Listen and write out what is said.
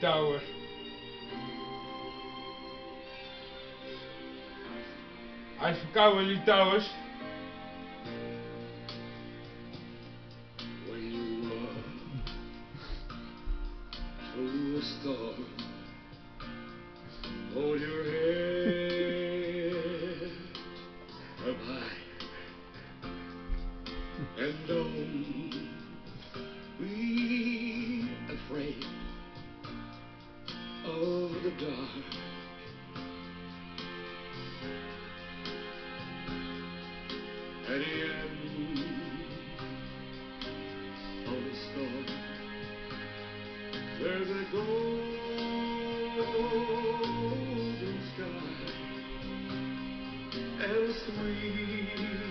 tower. Hij is verkouden, die towers. When you walk through a storm, hold your and don't the dark. At the end of the storm, there's a golden sky and sweet